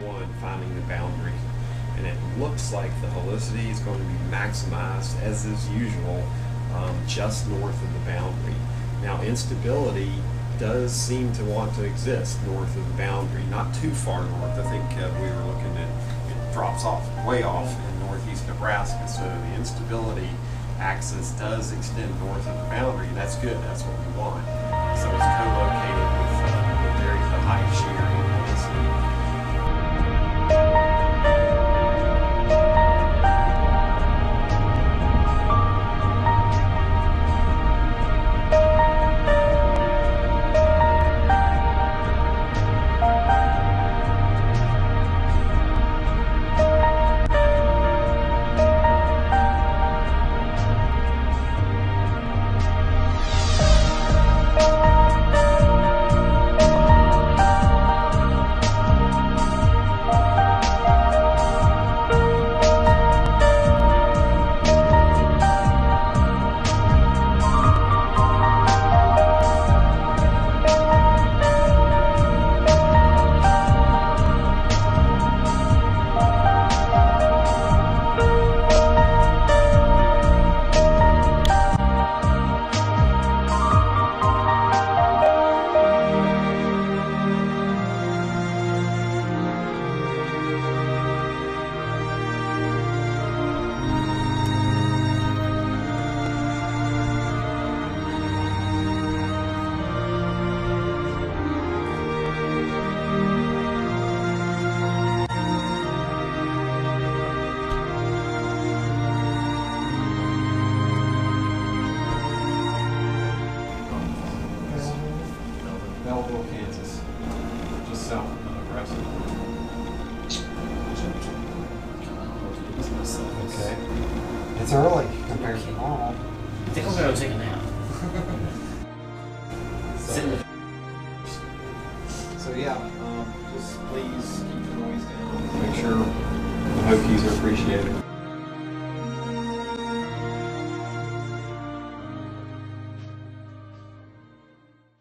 surrounding the boundary. And it looks like the helicity is going to be maximized, as is usual, um, just north of the boundary. Now, instability does seem to want to exist north of the boundary, not too far north. I think uh, we were looking at it drops off way off in northeast Nebraska, so the instability axis does extend north of the boundary. That's good. That's what we want. So it's co-located Belleville, Kansas, just south of Nebraska. Okay. It's early compared to normal. I think I'm gonna go take a nap. Sit So yeah, um, just please keep the noise down. Make sure the Hokies are appreciated.